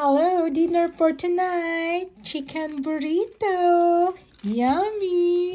Hello, dinner for tonight. Chicken burrito. Yummy.